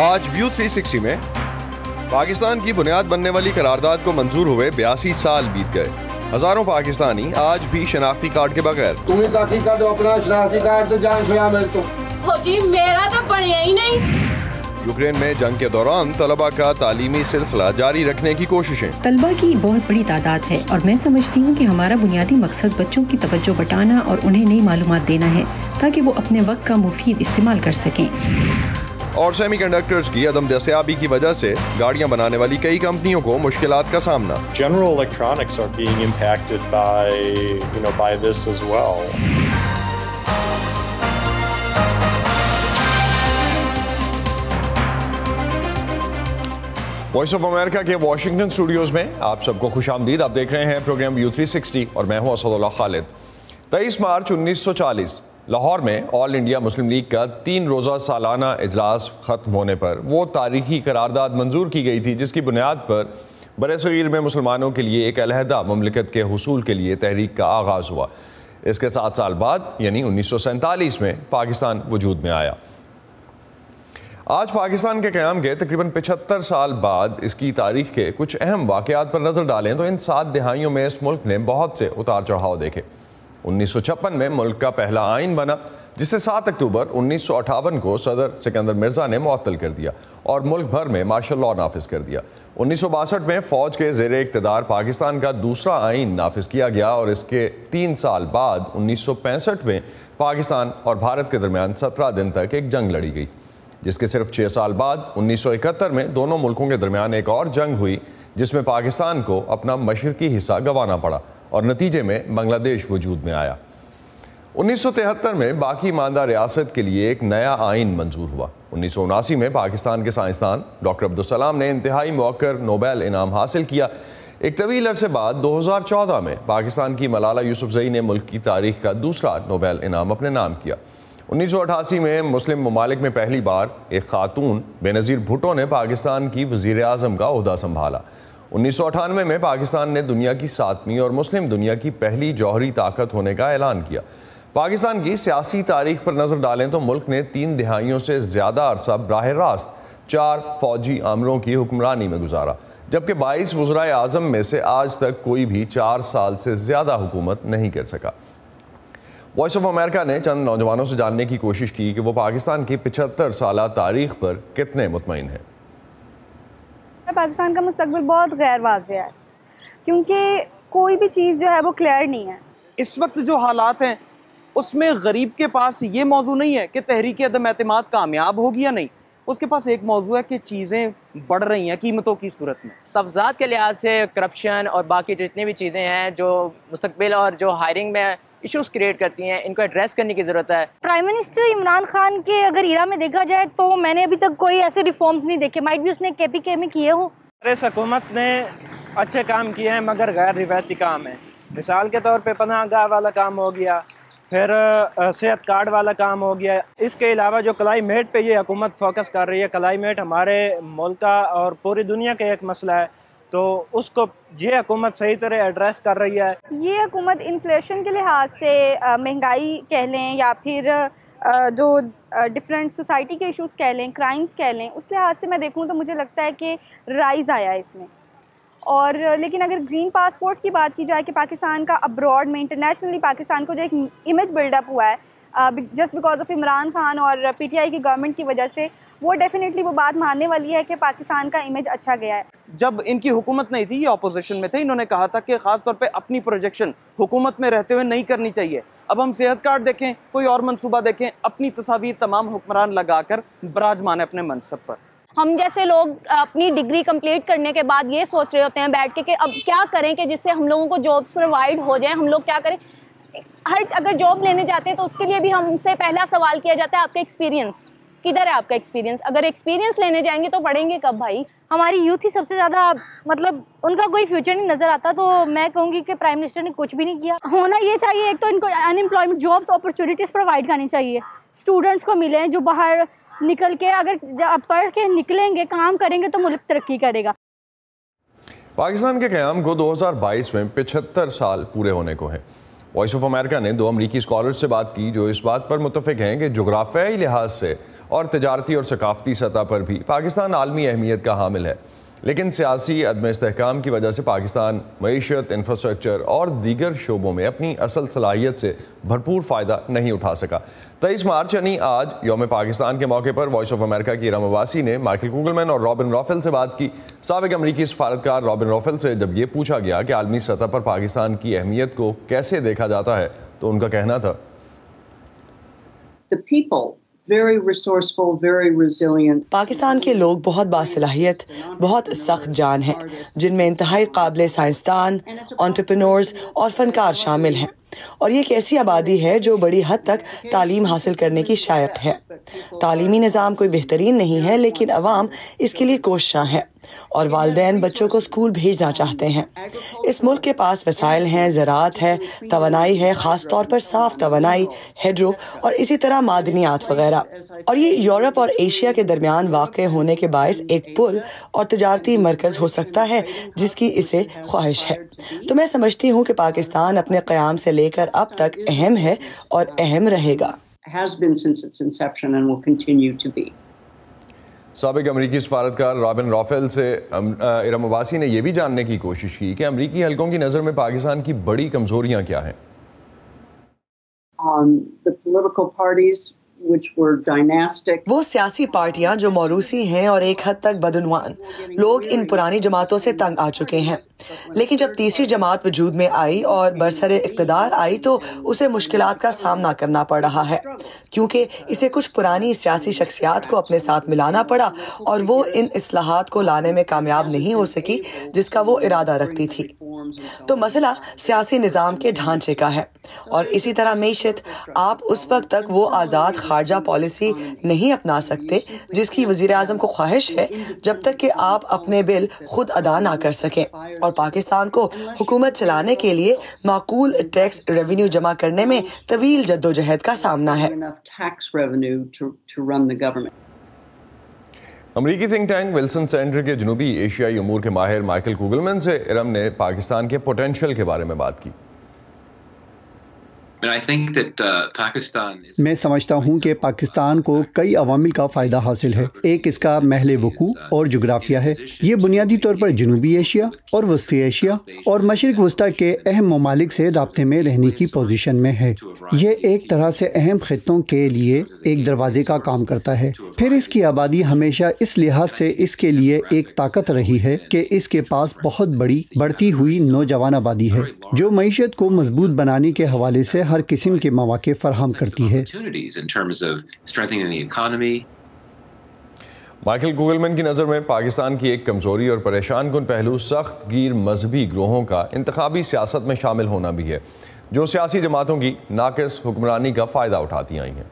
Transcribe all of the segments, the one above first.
آج ویو 360 میں پاکستان کی بنیاد بننے والی قرارداد کو منظور ہوئے بیاسی سال بیت گئے۔ ہزاروں پاکستانی آج بھی شناختی کارڈ کے بغیر۔ تمہیں کافی کارڈ اپنا شناختی کارڈ تو جان میرے تو۔ ہو جی میرا تو بنیا ہی نہیں۔ یوکرین میں جنگ کے دوران طلبہ کا تعلیمی سلسلہ جاری رکھنے کی کوششیں۔ طلبہ کی بہت بڑی تعداد ہے اور میں سمجھتی ہوں کہ ہمارا بنیادی مقصد بچوں کی توجہ بٹانا اور انہیں نئی معلومات دینا ہے تاکہ وہ اپنے وقت کا مفید استعمال کر سکیں۔ اور سیمی کنڈکٹرز کی عدم دستیابی کی وجہ سے گاڑیاں بنانے والی کئی کمپنیوں کو مشکلات کا سامنا۔ General electronics are being impacted by, you know, by this as well. Voice of America کے واشنگٹن اسٹوڈیوز میں آپ سب کو خوش آمدید۔ آپ دیکھ رہے ہیں پروگرام یو 360 اور میں ہوں اسد اللہ خالد۔ تیئیس مارچ انیس سو چالیس۔ لاہور میں آل انڈیا مسلم لیگ کا تین روزہ سالانہ اجلاس ختم ہونے پر وہ تاریخی قرارداد منظور کی گئی تھی، جس کی بنیاد پر بر صغیر میں مسلمانوں کے لیے ایک علیحدہ مملکت کے حصول کے لیے تحریک کا آغاز ہوا۔ اس کے سات سال بعد یعنی انیس سو سینتالیس میں پاکستان وجود میں آیا۔ آج پاکستان کے قیام کے تقریباً پچھتر سال بعد اس کی تاریخ کے کچھ اہم واقعات پر نظر ڈالیں تو ان سات دہائیوں میں اس ملک نے بہت سے اتار چڑھاؤ دیکھے۔ انیس سو چھپن میں ملک کا پہلا آئین بنا، جسے سات اکتوبر انیس سو اٹھاون کو صدر سکندر مرزا نے معطل کر دیا اور ملک بھر میں مارشل لاء نافذ کر دیا۔ انیس سو باسٹھ میں فوج کے زیر اقتدار پاکستان کا دوسرا آئین نافذ کیا گیا اور اس کے تین سال بعد انیس سو پینسٹھ میں پاکستان اور بھارت کے درمیان سترہ دن تک ایک جنگ لڑی گئی، جس کے صرف چھ سال بعد انیس سو اکہتر میں دونوں ملکوں کے درمیان ایک اور جنگ ہوئی، جس میں پاکستان کو اپنا مشرقی حصہ گوانا پڑا۔ اور نتیجے میں بنگلہ دیش وجود میں آیا۔ انیس سو تہتر میں باقی ماندہ ریاست کے لیے ایک نیا آئین منظور ہوا۔ انیس سو اناسی میں پاکستان کے سائنسدان ڈاکٹر عبدالسلام نے انتہائی موقر نوبیل انعام حاصل کیا۔ ایک طویل عرصے بعد دو ہزار چودہ میں پاکستان کی ملالہ یوسف زئی نے ملک کی تاریخ کا دوسرا نوبیل انعام اپنے نام کیا۔ انیس سو اٹھاسی میں مسلم ممالک میں پہلی بار ایک خاتون بے نظیر بھٹو نے پاکستان کی وزیر اعظم کا عہدہ سنبھالا۔ انیس سو اٹھانوے میں پاکستان نے دنیا کی ساتویں اور مسلم دنیا کی پہلی جوہری طاقت ہونے کا اعلان کیا۔ پاکستان کی سیاسی تاریخ پر نظر ڈالیں تو ملک نے تین دہائیوں سے زیادہ عرصہ براہ راست چار فوجی عاملوں کی حکمرانی میں گزارا، جبکہ بائیس وزرائے اعظم میں سے آج تک کوئی بھی چار سال سے زیادہ حکومت نہیں کر سکا۔ وائس آف امریکہ نے چند نوجوانوں سے جاننے کی کوشش کی کہ وہ پاکستان کی پچھتر سالہ تاریخ پر کتنے مطمئن ہیں۔ پاکستان کا مستقبل بہت غیر واضح ہے کیونکہ کوئی بھی چیز جو ہے وہ کلیئر نہیں ہے۔ اس وقت جو حالات ہیں اس میں غریب کے پاس یہ موضوع نہیں ہے کہ تحریک عدم اعتماد کامیاب ہوگی یا نہیں۔ اس کے پاس ایک موضوع ہے کہ چیزیں بڑھ رہی ہیں قیمتوں کی صورت میں۔ تفضات کے لحاظ سے کرپشن اور باقی جتنی بھی چیزیں ہیں جو مستقبل اور جو ہائرنگ میں ایشوز کریٹ کرتی ہیں ان کو ایڈریس کرنے کی ضرورت ہے۔ پرائم منسٹر عمران خان کے اگر ایرا میں دیکھا جائے تو میں نے ابھی تک کوئی ایسے ریفارمز نہیں دیکھے۔ مائٹ بھی اس نے کے پی کے میں کیے ہوں۔ اس حکومت نے اچھے کام کیے ہیں مگر غیر روایتی کام ہے مثال کے طور پہ پناہ گاہ والا کام ہو گیا پھر صحت کارڈ والا کام ہو گیا۔ اس کے علاوہ جو کلائمیٹ پہ یہ حکومت فوکس کر رہی ہے کلائمیٹ ہمارے ملک کا اور پوری دنیا کا ایک مسئلہ ہے۔ تو اس کو یہ حکومت صحیح طرح ایڈریس کر رہی ہے۔ یہ حکومت انفلیشن کے لحاظ سے مہنگائی کہہ لیں یا پھر جو ڈفرینٹ سوسائٹی کے ایشوز کہہ لیں کرائمز کہہ لیں، اس لحاظ سے میں دیکھوں تو مجھے لگتا ہے کہ رائز آیا ہے اس میں۔ اور، لیکن اگر گرین پاسپورٹ کی بات کی جائے کہ پاکستان کا ابراڈ میں انٹرنیشنلی پاکستان کو جو ایک امیج بلڈ اپ ہوا ہے just because of Imran Khan اور پی ٹی آئی کی گورنمنٹ کی وجہ سے وہ ڈیفینیٹلی وہ بات ماننے والی ہے کہ پاکستان کا امیج اچھا گیا ہے۔ جب ان کی حکومت نہیں تھی یہ اپوزیشن میں تھے انہوں نے کہا تھا کہ خاص طور پہ اپنی پروجیکشن حکومت میں رہتے ہوئے نہیں کرنی چاہیے۔ اب ہم صحت کارڈ دیکھیں کوئی اور منصوبہ دیکھیں اپنی تصاویر تمام حکمران لگا کر براجمان اپنے منصب پر۔ ہم جیسے لوگ اپنی ڈگری کمپلیٹ کرنے کے بعد یہ سوچ رہے ہوتے ہیں بیٹھ کے کہ اب کیا کریں کہ جس سے ہم لوگوں کو جابس پرووائڈ ہو جائیں ہم لوگ کیا کریں؟ ہر اگر جاب لینے جاتے ہیں تو اس کے لیے بھی ہم سے پہلا سوال کیا جاتا ہے آپ کا ایکسپیرینس کدھر ہے آپ کا ایکسپیرینس اگر ایکسپیرینس لینے جائیں گے تو پڑھیں گے کب بھائی؟ ہماری یوتھ ہی سب سے زیادہ مطلب ان کا کوئی فیوچر نہیں نظر آتا تو میں کہوں گی کہ پرائم منسٹر نے کچھ بھی نہیں کیا۔ ہونا یہ چاہیے ایک تو ان کو ان امپلائمنٹ جابس اپرچونیٹیز پرووائڈ کرنی چاہیے۔ اسٹوڈنٹس کو ملیں جو باہر نکل کے اگر پڑھ کے نکلیں گے کام کریں گے تو ملک ترقی کرے گا۔ پاکستان کے قیام کو دو ہزار بائیس میں پچھتر سال پورے ہونے کو ہیں۔ وائس آف امریکہ نے دو امریکی اسکالرز سے بات کی جو اس بات پر متفق ہیں کہ جغرافیائی لحاظ سے اور تجارتی اور ثقافتی سطح پر بھی۔ پاکستان عالمی اہمیت کا حامل ہے، لیکن سیاسی عدم استحکام کی وجہ سے پاکستان معیشت، انفراسٹرکچر اور دیگر شعبوں میں اپنی اصل صلاحیت سے بھرپور فائدہ نہیں اٹھا سکا۔ تیئیس مارچ یعنی آج، یوم پاکستان کے موقع پر وائس آف امریکہ کی ارم عباسی نے مائیکل کوگلمین اور رابن رافل سے بات کی۔ سابق امریکی سفارتکار رابن رافل سے جب یہ پوچھا گیا کہ عالمی سطح پر پاکستان کی اہمیت کو کیسے دیکھا جاتا ہے، تو ان کا کہنا تھا۔ پاکستان کے لوگ بہت باصلاحیت، بہت سخت جان ہیں، جن میں انتہائی قابل سائنسدان آنٹرپرنورز اور فنکار شامل ہیں۔ اور یہ ایک ایسی آبادی ہے جو بڑی حد تک تعلیم حاصل کرنے کی شائق ہے۔ تعلیمی نظام کوئی بہترین نہیں ہے، لیکن عوام اس کے لیے کوشاں ہیں اور والدین بچوں کو اسکول بھیجنا چاہتے ہیں۔ اس ملک کے پاس وسائل ہیں، زراعت ہے، توانائی ہے، خاص طور پر صاف توانائی ہیڈرو اور اسی طرح معدنیات وغیرہ۔ اور یہ یورپ اور ایشیا کے درمیان واقع ہونے کے باعث ایک پل اور تجارتی مرکز ہو سکتا ہے، جس کی اسے خواہش ہے۔ تو میں سمجھتی ہوں کہ پاکستان اپنے قیام سے لے کر اب تک اہم ہے اور اہم رہے گا۔ سابق امریکی سفارتکار رابن رافیل سے ارم عباسی نے یہ بھی جاننے کی کوشش کی کہ امریکی حلقوں کی نظر میں پاکستان کی بڑی کمزوریاں کیا ہیں۔ وہ سیاسی پارٹیاں جو موروثی ہیں اور ایک حد تک بدعنوان۔ لوگ ان پرانی جماعتوں سے تنگ آ چکے ہیں۔ لیکن جب تیسری جماعت وجود میں آئی اور برسر اقتدار آئی تو اسے مشکلات کا سامنا کرنا پڑ رہا ہے۔ کیونکہ اسے کچھ پرانی سیاسی شخصیات کو اپنے ساتھ ملانا پڑا اور وہ ان اصلاحات کو لانے میں کامیاب نہیں ہو سکی جس کا وہ ارادہ رکھتی تھی۔ تو مسئلہ سیاسی نظام کے ڈھانچے کا ہے اور اسی طرح معیشت آپ اس وقت تک وہ آزاد خارجہ پالیسی نہیں اپنا سکتے، جس کی وزیر اعظم کو خواہش ہے جب تک کہ آپ اپنے بل خود ادا نہ کر سکیں۔ اور پاکستان کو حکومت چلانے کے لیے معقول ٹیکس ریونیو جمع کرنے میں طویل جد و جہد کا سامنا ہے۔ امریکی تھنک ٹینک ولسن سینٹر کے جنوبی ایشیائی امور کے ماہر مائیکل کوگلمن سے ارم نے پاکستان کے پوٹینشل کے بارے میں بات کی۔ میں سمجھتا ہوں کہ پاکستان کو کئی عوامل کا فائدہ حاصل ہے۔ ایک اس کا محل وقوع اور جغرافیہ ہے۔ یہ بنیادی طور پر جنوبی ایشیا اور وسطی ایشیا اور مشرق وسطی کے اہم ممالک سے رابطے میں رہنے کی پوزیشن میں ہے۔ یہ ایک طرح سے اہم خطوں کے لیے ایک دروازے کا کام کرتا ہے۔ پھر اس کی آبادی ہمیشہ اس لحاظ سے اس کے لیے ایک طاقت رہی ہے کہ اس کے پاس بہت بڑی، بڑھتی ہوئی نوجوان آبادی ہے، جو معیشت کو مضبوط بنانے کے حوالے سے ہر قسم کے مواقع فراہم کرتی ہے۔ مائیکل گوگلمن کی نظر میں پاکستان کی ایک کمزوری اور پریشان کن پہلو سخت گیر مذہبی گروہوں کا انتخابی سیاست میں شامل ہونا بھی ہے جو سیاسی جماعتوں کی ناقص حکمرانی کا فائدہ اٹھاتی آئی ہیں۔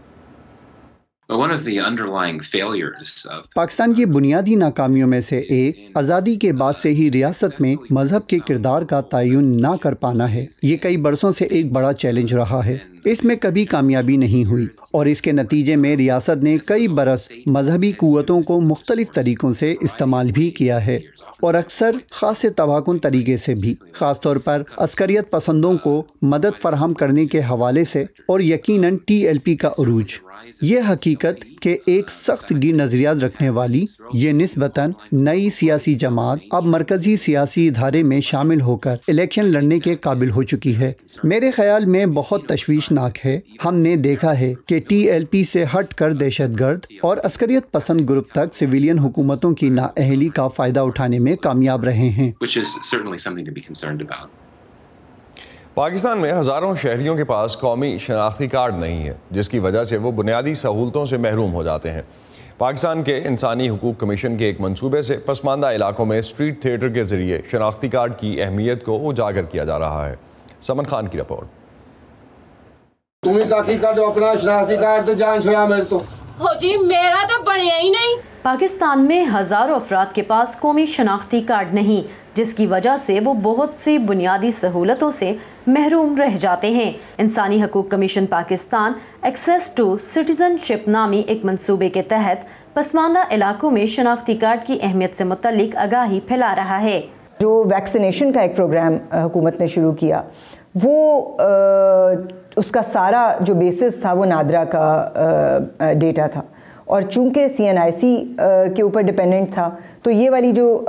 پاکستان کی بنیادی ناکامیوں میں سے ایک آزادی کے بعد سے ہی ریاست میں مذہب کے کردار کا تعین نہ کر پانا ہے۔ یہ کئی برسوں سے ایک بڑا چیلنج رہا ہے۔ اس میں کبھی کامیابی نہیں ہوئی اور اس کے نتیجے میں ریاست نے کئی برس مذہبی قوتوں کو مختلف طریقوں سے استعمال بھی کیا ہے۔ اور اکثر خاص تباکن طریقے سے بھی، خاص طور پر عسکریت پسندوں کو مدد فراہم کرنے کے حوالے سے اور یقیناً ٹی ایل پی کا عروج۔ یہ حقیقت کہ ایک سخت گیر نظریات رکھنے والی، یہ نسبتاً نئی سیاسی جماعت اب مرکزی سیاسی ادارے میں شامل ہو کر الیکشن لڑنے کے قابل ہو چکی ہے۔ میرے خیال میں بہت تشویشناک ہے۔ ہم نے دیکھا ہے کہ ٹی ایل پی سے ہٹ کر دہشت گرد اور عسکریت پسند گروپ تک سویلین حکومتوں کی نااہلی کا فائدہ اٹھانے میں کامیاب رہے ہیں۔ پاکستان میں ہزاروں شہریوں کے پاس قومی شناختی کارڈ نہیں ہے جس کی وجہ سے وہ بنیادی سہولتوں سے محروم ہو جاتے ہیں۔ پاکستان کے انسانی حقوق کمیشن کے ایک منصوبے سے پسماندہ علاقوں میں اسٹریٹ تھیٹر کے ذریعے شناختی کارڈ کی اہمیت کو اجاگر کیا جا رہا ہے۔ سمن خان کی رپورٹ۔ ہو جی میرا تو بنیا ہی نہیں۔ پاکستان میں ہزاروں افراد کے پاس قومی شناختی کارڈ نہیں جس کی وجہ سے وہ بہت سی بنیادی سہولتوں سے محروم رہ جاتے ہیں۔ انسانی حقوق commission Pakistan access to citizenship نامی ایک منصوبے کے تحت پسماندہ علاقوں میں شناختی کارڈ کی اہمیت سے متعلق آگاہی پھیلا رہا ہے۔ جو ویکسینیشن کا ایک پروگرام حکومت نے شروع کیا وہ اس کا سارا جو بیسس تھا وہ نادرا کا ڈیٹا تھا۔ اور چونکہ سی این آئی سی کے اوپر ڈپینڈنٹ تھا، تو یہ والی جو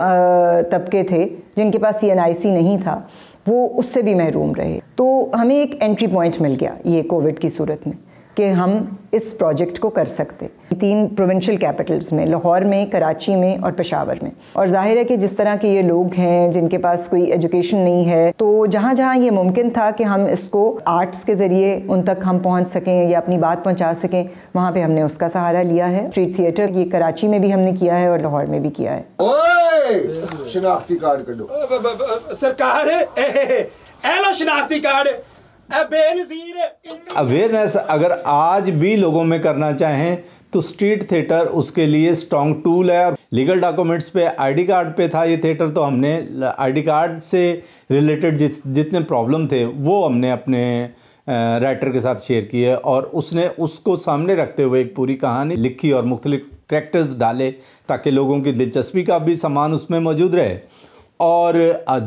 طبقے تھے جن کے پاس سی این آئی سی نہیں تھا، وہ اس سے بھی محروم رہے۔ تو ہمیں ایک انٹری پوائنٹ مل گیا یہ کووڈ کی صورت میں۔ کہ ہم اس پروجیکٹ کو کر سکتے تین پروونشل کیپٹلز میں لاہور میں کراچی میں اور پشاور میں اور ظاہر ہے کہ جس طرح کے یہ لوگ ہیں جن کے پاس کوئی ایجوکیشن نہیں ہے تو جہاں جہاں یہ ممکن تھا کہ ہم اس کو آرٹس کے ذریعے ان تک ہم پہنچ سکیں یا اپنی بات پہنچا سکیں وہاں پہ ہم نے اس کا سہارا لیا ہے اسٹریٹ تھیٹر یہ کراچی میں بھی ہم نے کیا ہے اور لاہور میں بھی کیا ہے شناختی کارڈ سرکار شناختی کارڈ اویئرنیس اگر آج بھی لوگوں میں کرنا چاہیں تو سٹریٹ تھیٹر اس کے لیے سٹرونگ ٹول ہے۔ لیگل ڈاکومنٹس پہ، آئی ڈی کارڈ پہ تھا یہ تھیٹر تو ہم نے آئی ڈی کارڈ سے ریلیٹڈ جس جتنے پرابلم تھے وہ ہم نے اپنے رائٹر کے ساتھ شیئر کیے اور اس نے اس کو سامنے رکھتے ہوئے ایک پوری کہانی لکھی اور مختلف کریکٹرز ڈالے تاکہ لوگوں کی دلچسپی کا بھی سامان اس میں موجود رہے۔ اور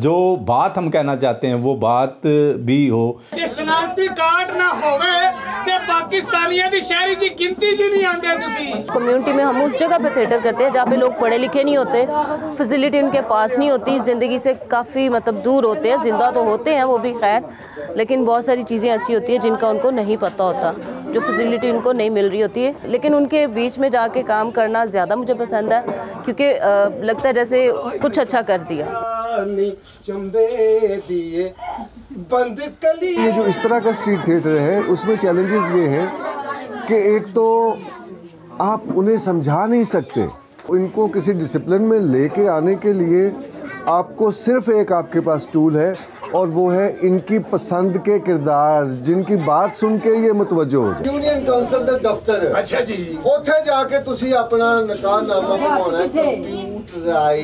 جو بات ہم کہنا چاہتے ہیں وہ بات بھی ہو۔ شناختی کارڈ نہ ہوئے تے پاکستانیاں دی شہری جی گنتی جی نہیں آندے تسی۔ کمیونٹی میں ہم اس جگہ پہ تھیٹر کرتے ہیں جہاں پہ لوگ پڑھے لکھے نہیں ہوتے فیسیلیٹی ان کے پاس نہیں ہوتی زندگی سے کافی مطلب دور ہوتے ہیں زندہ تو ہوتے ہیں وہ بھی خیر لیکن بہت ساری چیزیں ایسی ہوتی ہیں جن کا ان کو نہیں پتہ ہوتا جو فیسیلیٹی ان کو نہیں مل رہی ہوتی ہے۔ لیکن ان کے بیچ میں جا کے کام کرنا زیادہ مجھے پسند ہے کیونکہ لگتا ہے جیسے کچھ اچھا کر دیا۔ یہ جو اس طرح کا اسٹریٹ تھیٹر ہے، اس میں چیلنجز یہ ہے کہ ایک تو آپ انہیں سمجھا نہیں سکتے۔ ان کو کسی ڈسپلن میں لے کے آنے کے لیے آپ کو صرف ایک آپ کے پاس ٹول ہے۔ اور وہ ہے ان کی پسند کے کردار جن کی بات سن کے یہ متوجہ ہو جائے۔ یونین کونسل دے دفتر۔ اچھا جی۔ اوتھے جا کے تسی اپنا نکاح نامہ بنوانا ہے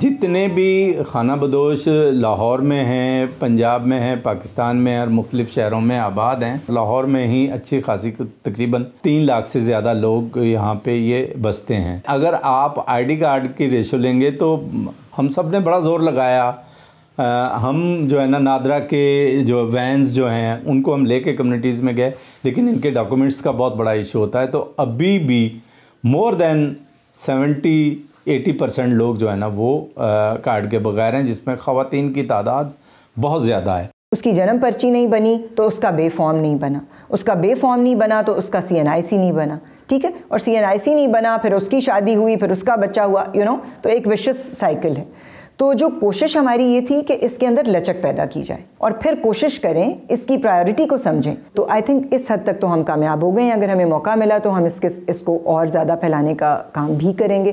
جتنے بھی خانہ بدوش لاہور میں ہیں پنجاب میں ہیں پاکستان میں اور مختلف شہروں میں آباد ہیں لاہور میں ہی اچھی خاصی تقریباً تین لاکھ سے زیادہ لوگ یہاں پہ یہ بستے ہیں۔ اگر آپ آئی ڈی کارڈ کی ریشو لیں گے تو ہم سب نے بڑا زور لگایا۔ ہم جو ہے نا نادرا کے جو وینز جو ہیں، ان کو ہم لے کے کمیونٹیز میں گئے، لیکن ان کے ڈاکومنٹس کا بہت بڑا ایشو ہوتا ہے۔ تو ابھی بھی more than seventy eighty percent لوگ جو ہے نا وہ کارڈ کے بغیر ہیں، جس میں خواتین کی تعداد بہت زیادہ ہے۔ اس کی جنم پرچی نہیں بنی تو اس کا بے فارم نہیں بنا۔ اس کا بے فارم نہیں بنا تو اس کا سی این آئی سی نہیں بنا۔ ٹھیک ہے؟ اور سی این آئی سی نہیں بنا، پھر اس کی شادی ہوئی، پھر اس کا بچہ ہوا یو نو تو ایک وشس سائیکل ہے۔ تو جو کوشش ہماری یہ تھی کہ اس کے اندر لچک پیدا کی جائے اور پھر کوشش کریں اس کی پرائیورٹی کو سمجھیں۔ تو آئی تھنک اس حد تک تو ہم کامیاب ہو گئے ہیں۔ اگر ہمیں موقع ملا تو ہم اس کے اس کو اور زیادہ پھیلانے کا کام بھی کریں گے۔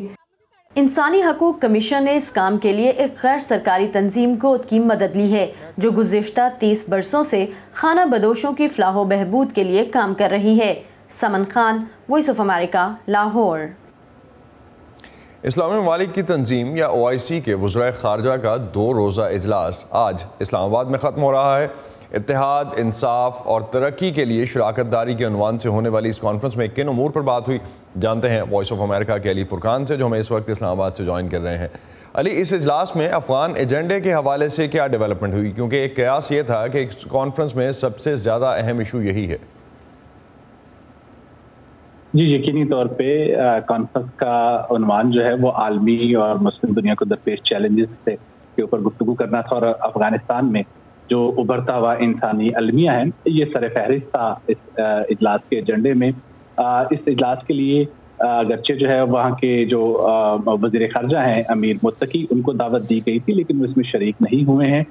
انسانی حقوق کمیشن نے اس کام کے لیے ایک غیر سرکاری تنظیم گود کی مدد لی ہے، جو گزشتہ تیس برسوں سے خانہ بدوشوں کی فلاح و بہبود کے لیے کام کر رہی ہے۔ Saman Khan Voice of America Lahore. اسلامی ممالک کی تنظیم یا او آئی سی کے وزرائے خارجہ کا دو روزہ اجلاس آج اسلام آباد میں ختم ہو رہا ہے۔ اتحاد، انصاف اور ترقی کے لیے شراکت داری کے عنوان سے ہونے والی اس کانفرنس میں کن امور پر بات ہوئی۔ جانتے ہیں وائس آف امریکہ کے علی فرقان سے جو ہمیں اس وقت اسلام آباد سے جوائن کر رہے ہیں۔ علی، اس اجلاس میں افغان ایجنڈے کے حوالے سے کیا ڈیولپمنٹ ہوئی؟ کیونکہ ایک قیاس یہ تھا کہ اس کانفرنس میں سب سے زیادہ اہم ایشو یہی ہے۔ جی یقینی طور پہ کانفرنس کا عنوان جو ہے وہ عالمی اور مسلم دنیا کو درپیش چیلنجز سے کے اوپر گفتگو کرنا تھا اور افغانستان میں جو ابھرتا ہوا انسانی المیہ ہیں، یہ سر فہرست تھا اس اجلاس کے ایجنڈے میں۔ اس اجلاس کے لیے اگرچہ جو ہے وہاں کے جو وزیر خارجہ ہیں امیر متقی، ان کو دعوت دی گئی تھی، لیکن وہ اس میں شریک نہیں ہوئے ہیں۔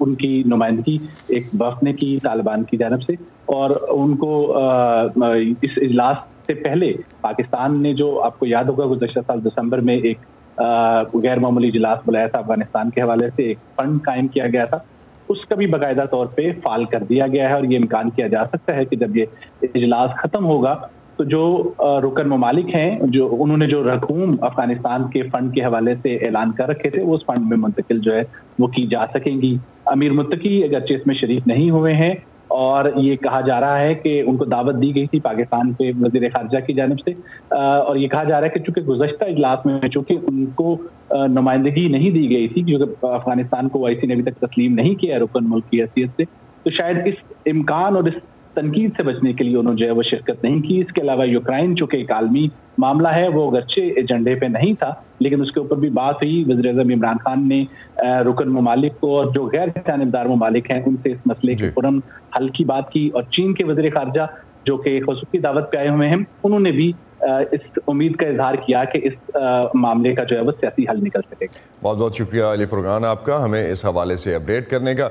ان کی نمائندگی ایک وفد نے کی، طالبان کی جانب سے۔ اور ان کو اس اجلاس سے پہلے پاکستان نے جو آپ کو یاد ہوگا، گزشتہ سال دسمبر میں ایک غیر معمولی اجلاس بلایا تھا افغانستان کے حوالے سے، ایک فنڈ قائم کیا گیا تھا۔ اس کا بھی باقاعدہ طور پہ فال کر دیا گیا ہے اور یہ امکان کیا جا سکتا ہے کہ جب یہ اجلاس ختم ہوگا تو جو رکن ممالک ہیں، جو انہوں نے جو رقوم افغانستان کے فنڈ کے حوالے سے اعلان کر رکھے تھے، وہ اس فنڈ میں منتقل جو ہے، وہ کی جا سکیں گی۔ امیر متقی اگرچہ اس میں شریک نہیں ہوئے ہیں، اور یہ کہا جا رہا ہے کہ ان کو دعوت دی گئی تھی پاکستان کے وزیر خارجہ کی جانب سے۔ اور یہ کہا جا رہا ہے کہ چونکہ گزشتہ اجلاس میں چونکہ ان کو نمائندگی نہیں دی گئی تھی، کیونکہ افغانستان کو آئی سی نے ابھی تک تسلیم نہیں کیا رکن ملک کی حیثیت سے، تو شاید اس امکان اور اس تنقید سے بچنے کے لیے انہوں جو ہے وہ شرکت نہیں کی۔ اس کے علاوہ یوکرائن چونکہ ایک عالمی معاملہ ہے وہ اگرچہ ایجنڈے پہ نہیں تھا لیکن اس کے اوپر بھی بات ہوئی۔ وزیر اعظم عمران خان نے رکن ممالک کو اور جو غیر جانبدار ممالک ہیں ان سے اس مسئلے کے فوراً حل کی بات کی۔ اور چین کے وزیر خارجہ جو کہ خصوصی دعوت پہ آئے ہوئے ہیں انہوں نے بھی اس امید کا اظہار کیا کہ اس معاملے کا جو ہے وہ سیاسی حل نکل سکے گا۔ بہت بہت شکریہ علی فرغان آپ کا ہمیں اس حوالے سے اپڈیٹ کرنے کا۔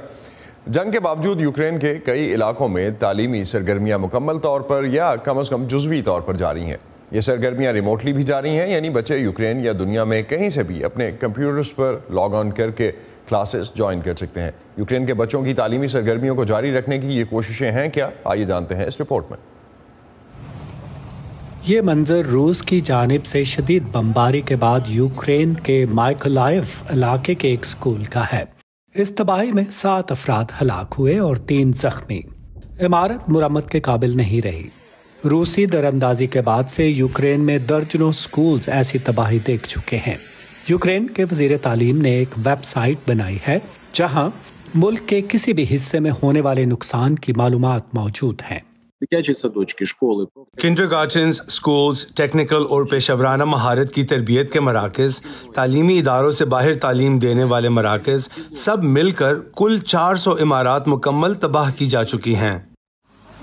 جنگ کے باوجود یوکرین کے کئی علاقوں میں تعلیمی سرگرمیاں مکمل طور پر یا کم از کم جزوی طور پر جاری ہیں۔ یہ سرگرمیاں ریموٹلی بھی جاری ہیں یعنی بچے یوکرین یا دنیا میں کہیں سے بھی اپنے کمپیوٹرز پر لاگ آن کر کے کلاسز جوائن کر سکتے ہیں۔ یوکرین کے بچوں کی تعلیمی سرگرمیوں کو جاری رکھنے کی یہ کوششیں ہیں کیا؟ آئیے جانتے ہیں اس رپورٹ میں۔ یہ منظر روس کی جانب سے شدید بمباری کے بعد یوکرین کے مائکلائف علاقے کے ایک سکول کا ہے۔ اس تباہی میں سات افراد ہلاک ہوئے اور تین زخمی۔ عمارت مرمت کے قابل نہیں رہی۔ روسی در اندازی کے بعد سے یوکرین میں درجنوں سکولز ایسی تباہی دیکھ چکے ہیں۔ یوکرین کے وزیر تعلیم نے ایک ویب سائٹ بنائی ہے جہاں ملک کے کسی بھی حصے میں ہونے والے نقصان کی معلومات موجود ہیں۔ کنڈر گارڈنز سکولز ٹیکنیکل اور پیشہ ورانہ مہارت کی تربیت کے مراکز، تعلیمی اداروں سے باہر تعلیم دینے والے مراکز، سب مل کر کل چار سو عمارات مکمل تباہ کی جا چکی ہیں۔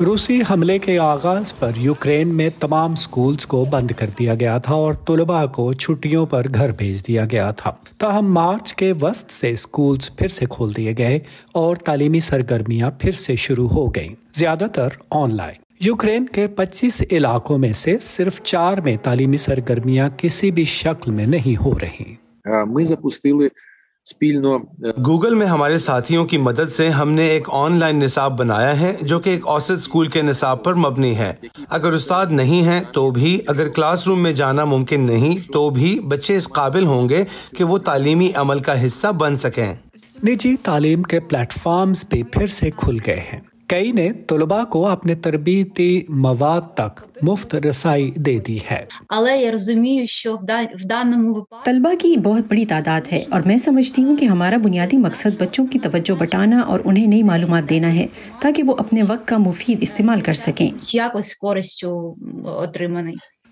روسی حملے کے آغاز پر یوکرین میں تمام سکولز کو بند کر دیا گیا تھا اور طلباء کو چھٹیوں پر گھر بھیج دیا گیا تھا۔ تاہم، مارچ کے وسط سے سکولز پھر سے کھول دیے گئے اور تعلیمی سرگرمیاں پھر سے شروع ہو گئیں، زیادہ تر آن لائن۔ یوکرین کے پچیس علاقوں میں سے صرف چار میں تعلیمی سرگرمیاں کسی بھی شکل میں نہیں ہو رہی۔ گوگل میں ہمارے ساتھیوں کی مدد سے ہم نے ایک آن لائن نصاب بنایا ہے جو کہ ایک اوسط اسکول کے نصاب پر مبنی ہے۔ اگر استاد نہیں ہے تو بھی اگر کلاس روم میں جانا ممکن نہیں تو بھی بچے اس قابل ہوں گے کہ وہ تعلیمی عمل کا حصہ بن سکیں۔ نجی تعلیم کے پلیٹ فارمز بھی پھر سے کھل گئے ہیں۔ کئی نے طلباء کو اپنے تربیتی مواد تک مفت رسائی دے دی ہے۔ طلبہ کی بہت بڑی تعداد ہے اور میں سمجھتی ہوں کہ ہمارا بنیادی مقصد بچوں کی توجہ بٹانا اور انہیں نئی معلومات دینا ہے تاکہ وہ اپنے وقت کا مفید استعمال کر سکیں۔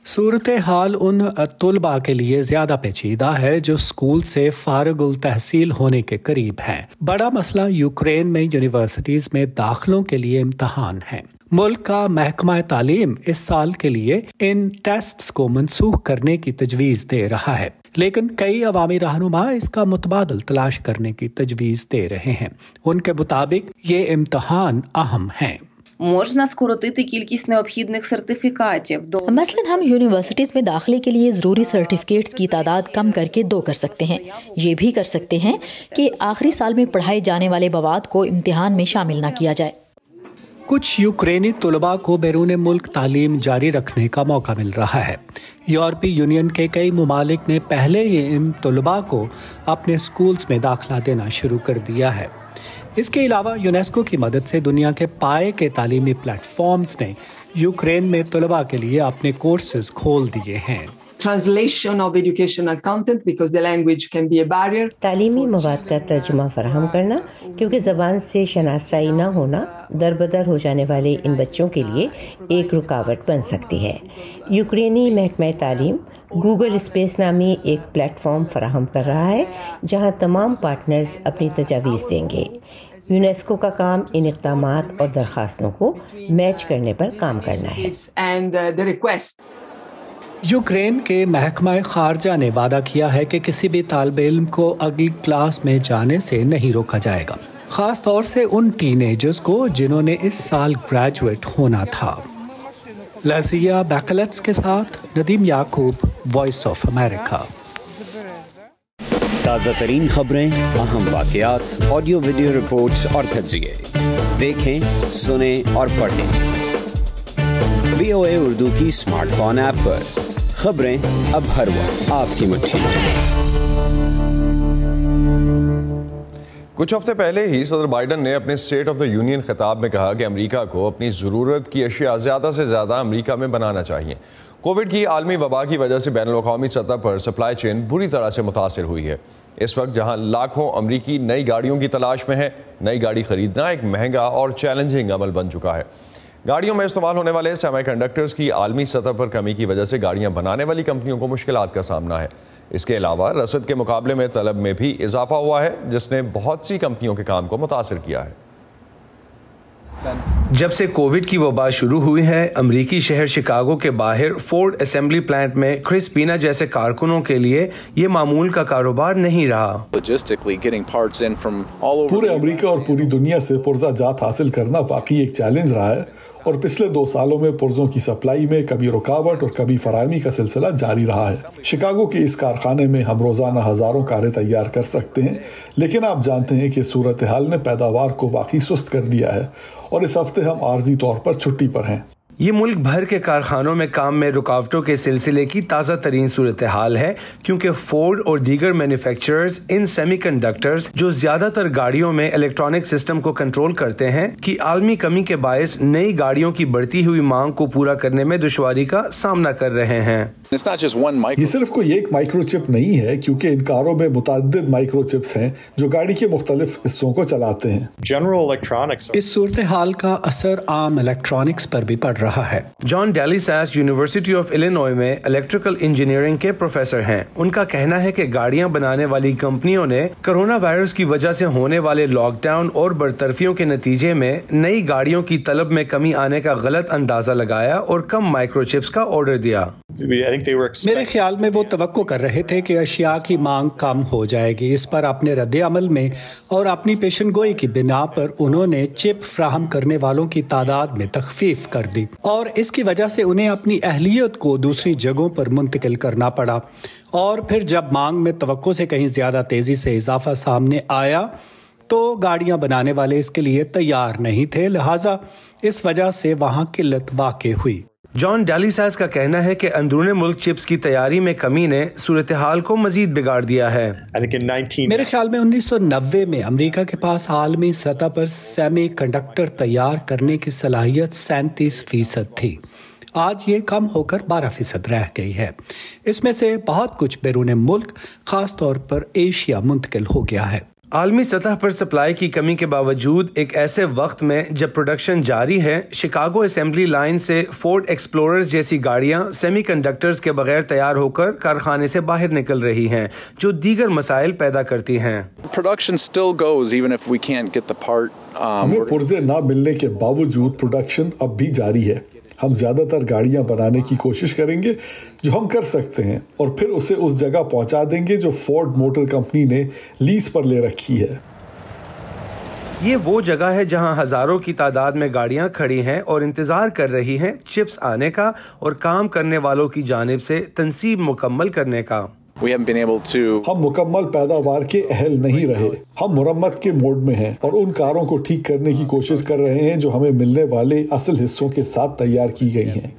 صورت حال ان طلباء کے لیے زیادہ پیچیدہ ہے جو اسکول سے فارغ التحصیل ہونے کے قریب ہیں۔ بڑا مسئلہ یوکرین میں یونیورسٹیز میں داخلوں کے لیے امتحان ہے۔ ملک کا محکمہ تعلیم اس سال کے لیے ان ٹیسٹس کو منسوخ کرنے کی تجویز دے رہا ہے۔ لیکن کئی عوامی رہنما اس کا متبادل تلاش کرنے کی تجویز دے رہے ہیں۔ ان کے مطابق یہ امتحان اہم ہیں۔ можна скоротити кількість необхідних сертифікатів. مثلا ہم یونیورسٹیز میں داخلے کے لیے ضروری سرٹیفکیٹس کی تعداد کم کر کے دو کر سکتے ہیں۔ یہ بھی کر سکتے ہیں کہ آخری سال میں پڑھائے جانے والے مواد کو امتحان میں شامل نہ کیا جائے۔ کچھ یوکرینی طلباء کو بیرون ملک تعلیم جاری رکھنے کا موقع مل رہا ہے۔ یورپی یونین کے کئی ممالک نے پہلے ہی ان طلباء کو اپنے سکولز میں داخلہ دینا شروع کر دیا ہے۔ اس کے علاوہ یونیسکو کی مدد سے دنیا کے پائے کے تعلیمی پلیٹ فارمز نے یوکرین میں طلباء کے لیے اپنے کورسز کھول دیے ہیں۔ تعلیمی مواد کا ترجمہ فراہم کرنا کیونکہ زبان سے شناسائی نہ ہونا در بدر ہو جانے والے ان بچوں کے لیے ایک رکاوٹ بن سکتی ہے۔ یوکرینی محکمہ تعلیم گوگل اسپیس نامی ایک پلیٹ فارم فراہم کر رہا ہے جہاں تمام پارٹنرز اپنی تجاویز دیں گے۔ یونیسکو کا کام ان اقدامات اور درخواستوں کو میچ کرنے پر کام کرنا ہے۔ یوکرین کے محکمہ خارجہ نے وعدہ کیا ہے کہ کسی بھی طالب علم کو اگلی کلاس میں جانے سے نہیں روکا جائے گا۔ خاص طور سے ان ٹین ایجرز کو جنہوں نے اس سال گریجویٹ ہونا تھا۔ لازیا بیکلٹس کے ساتھ Nadeem Yaqoob Voice of America تازہ ترین خبریں اہم واقعات آڈیو ویڈیو رپورٹس اور تجزیے۔ دیکھیں سنیں اور پڑھیں۔ وی او اے اردو کی اسمارٹ فون ایپ پر۔ خبریں اب ہر وقت آپ کی مٹھی۔ کچھ ہفتے پہلے ہی صدر بائیڈن نے اپنے اسٹیٹ آف دا یونین خطاب میں کہا کہ امریکہ کو اپنی ضرورت کی اشیاء زیادہ سے زیادہ امریکہ میں بنانا چاہیے۔ کووڈ کی عالمی وبا کی وجہ سے بین الاقوامی سطح پر سپلائی چین بری طرح سے متاثر ہوئی ہے۔ اس وقت جہاں لاکھوں امریکی نئی گاڑیوں کی تلاش میں ہیں، نئی گاڑی خریدنا ایک مہنگا اور چیلنجنگ عمل بن چکا ہے۔ گاڑیوں میں استعمال ہونے والے سیمی کنڈکٹرز کی عالمی سطح پر کمی کی وجہ سے گاڑیاں بنانے والی کمپنیوں کو مشکلات کا سامنا ہے۔ اس کے علاوہ رسد کے مقابلے میں طلب میں بھی اضافہ ہوا ہے، جس نے بہت سی کمپنیوں کے کام کو متاثر کیا ہے۔ جب سے کووڈ کی وبا شروع ہوئی ہے امریکی شہر شکاگو کے باہر فورڈ اسمبلی پلانٹ میں کرس پینا جیسے کارکنوں کے لیے یہ معمول کا کاروبار نہیں رہا۔ پورے امریکہ اور پوری دنیا سے پرزہ جات حاصل کرنا واقعی ایک چیلنج رہا ہے۔ اور پچھلے دو سالوں میں پرزوں کی سپلائی میں کبھی رکاوٹ اور کبھی فراہمی کا سلسلہ جاری رہا ہے۔ شکاگو کے اس کارخانے میں ہم روزانہ ہزاروں کاریں تیار کر سکتے ہیں، لیکن آپ جانتے ہیں کہ صورتحال نے پیداوار کو واقعی سست کر دیا ہے اور اس ہفتے ہم عارضی طور پر چھٹی پر ہیں۔ یہ ملک بھر کے کارخانوں میں کام میں رکاوٹوں کے سلسلے کی تازہ ترین صورتحال ہے کیونکہ فورڈ اور دیگر مینوفیکچررز ان سیمی کنڈکٹرز جو زیادہ تر گاڑیوں میں الیکٹرانک سسٹم کو کنٹرول کرتے ہیں کی عالمی کمی کے باعث نئی گاڑیوں کی بڑھتی ہوئی مانگ کو پورا کرنے میں دشواری کا سامنا کر رہے ہیں۔ یہ صرف کوئی ایک مائکرو چپ نہیں ہے کیونکہ ان کاروں میں متعدد مائکرو چپس ہیں جو گاڑی کے مختلف حصوں کو چلاتے ہیں۔ اس صورتحال کا اثر عام الیکٹرانکس پر بھی پڑ رہا ہے۔ John Dallesasse University of Illinois میں الیکٹریکل انجینئرنگ کے پروفیسر ہیں۔ ان کا کہنا ہے کہ گاڑیاں بنانے والی کمپنیوں نے کرونا وائرس کی وجہ سے ہونے والے لاک ڈاؤن اور برطرفیوں کے نتیجے میں نئی گاڑیوں کی طلب میں کمی آنے کا غلط اندازہ لگایا اور کم مائکرو چپس کا آرڈر دیا۔ میرے خیال میں وہ توقع کر رہے تھے کہ اشیاء کی مانگ کم ہو جائے گی۔ اس پر اپنے رد عمل میں اور اپنی پیشن گوئی کی بنا پر انہوں نے چپ فراہم کرنے والوں کی تعداد میں تخفیف کر دی۔ اور اس کی وجہ سے انہیں اپنی اہلیت کو دوسری جگہوں پر منتقل کرنا پڑا۔ اور پھر جب مانگ میں توقع سے کہیں زیادہ تیزی سے اضافہ سامنے آیا، تو گاڑیاں بنانے والے اس کے لیے تیار نہیں تھے۔ لہٰذا اس وجہ سے وہاں قلت واقع ہوئی۔ جان ڈیلی سائز کا کہنا ہے کہ اندرون ملک چپس کی تیاری میں کمی نے صورتحال کو مزید بگاڑ دیا ہے۔ میرے خیال میں انیس سو نوے میں امریکہ کے پاس عالمی سطح پر سیمی کنڈکٹر تیار کرنے کی صلاحیت سینتیس فیصد تھی۔ آج یہ کم ہو کر بارہ فیصد رہ گئی ہے۔ اس میں سے بہت کچھ بیرون ملک خاص طور پر ایشیا منتقل ہو گیا ہے۔ عالمی سطح پر سپلائی کی کمی کے باوجود ایک ایسے وقت میں جب پروڈکشن جاری ہے شکاگو اسمبلی لائن سے فورڈ ایکسپلوررز جیسی گاڑیاں سیمی کنڈکٹرز کے بغیر تیار ہو کر کارخانے سے باہر نکل رہی ہیں جو دیگر مسائل پیدا کرتی ہیں۔ ہمیں پرزے نہ ملنے کے باوجود پروڈکشن اب بھی جاری ہے۔ ہم زیادہ تر گاڑیاں بنانے کی کوشش کریں گے جو ہم کر سکتے ہیں اور پھر اسے اس جگہ پہنچا دیں گے جو فورڈ موٹر کمپنی نے لیز پر لے رکھی ہے۔ یہ وہ جگہ ہے جہاں ہزاروں کی تعداد میں گاڑیاں کھڑی ہیں اور انتظار کر رہی ہیں چپس آنے کا اور کام کرنے والوں کی جانب سے تنصیب مکمل کرنے کا۔ ہم مکمل پیداوار کے اہل نہیں رہے۔ ہم مرمت کے موڈ میں ہیں اور ان کاروں کو ٹھیک کرنے کی کوشش کر رہے ہیں جو ہمیں ملنے والے اصل حصوں کے ساتھ تیار کی گئی ہیں۔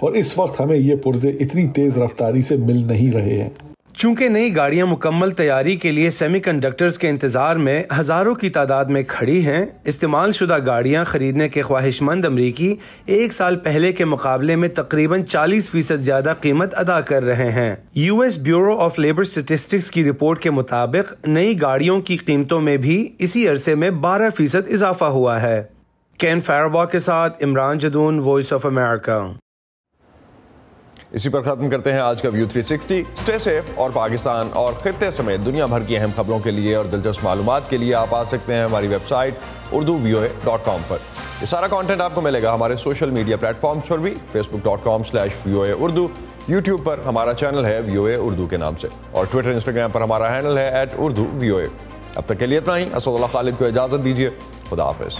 اور اس وقت ہمیں یہ پرزے اتنی تیز رفتاری سے مل نہیں رہے ہیں۔ چونکہ نئی گاڑیاں مکمل تیاری کے لیے سیمی کنڈکٹرز کے انتظار میں ہزاروں کی تعداد میں کھڑی ہیں، استعمال شدہ گاڑیاں خریدنے کے خواہش مند امریکی ایک سال پہلے کے مقابلے میں تقریباً چالیس فیصد زیادہ قیمت ادا کر رہے ہیں۔ U S Bureau of Labor Statistics کی رپورٹ کے مطابق نئی گاڑیوں کی قیمتوں میں بھی اسی عرصے میں بارہ فیصد اضافہ ہوا ہے۔ کین فیروا کے ساتھ Imran Jadoon Voice of America اسی پر ختم کرتے ہیں آج کا ویو 360 سٹے سیف اور پاکستان اور خطے سمیت دنیا بھر کی اہم خبروں کے لیے اور دلچسپ معلومات کے لیے آپ آ سکتے ہیں ہماری website Urdu V O A dot com پر۔ یہ سارا کانٹینٹ آپ کو ملے گا ہمارے سوشل میڈیا پلیٹ فارمز پر بھی Facebook dot com slash V O A Urdu, YouTube پر ہمارا چینل ہے ویو اے اردو کے نام سے۔ اور ٹویٹر انسٹاگرام پر ہمارا ہینڈل ہے ایٹ اردو ویو اے اب تک کے لیے اتنا ہی۔ اسد اللہ خالد کو اجازت دیجیے۔ خدا حافظ۔